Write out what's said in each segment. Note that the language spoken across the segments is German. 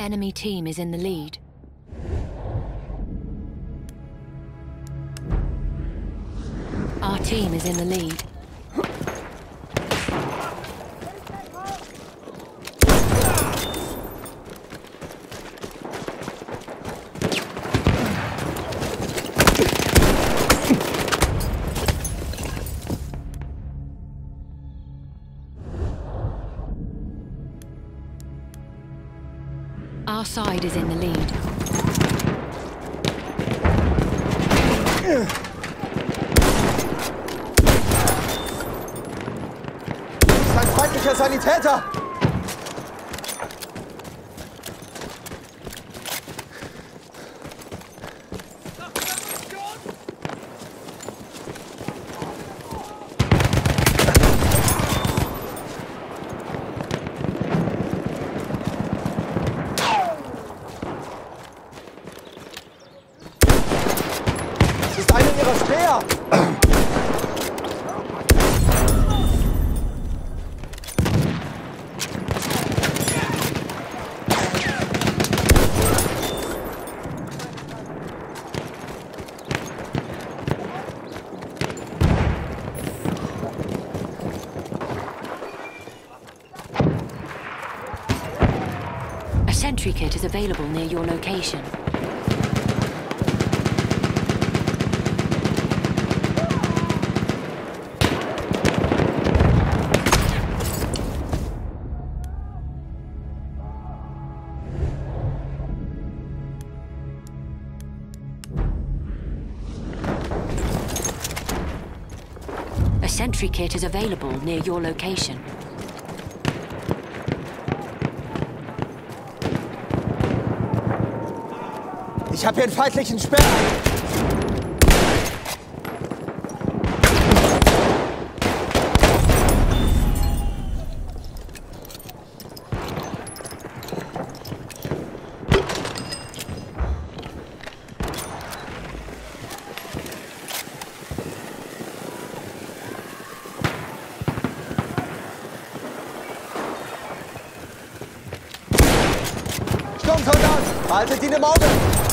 Enemy team is in the lead. Our team is in the lead. side is in the lead. Das ein feindlicher Sanitäter! entry kit is available near your location. A sentry kit is available near your location. Ich habe hier einen feindlichen Sperr. Sturmsoldat, haltet ihn im Auge!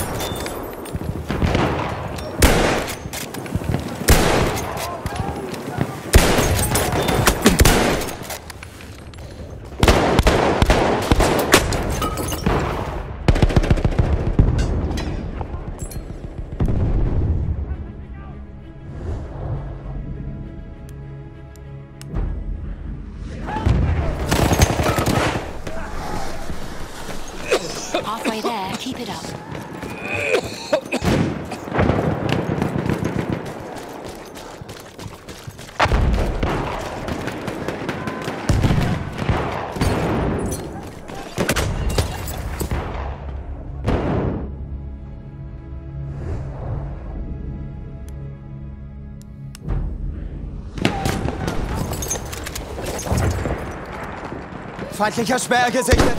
Feindlicher Sperr gesichtet.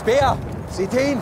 Speer! Seht ihn?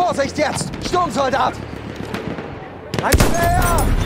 Vorsicht jetzt! Sturmsoldat! Ein her!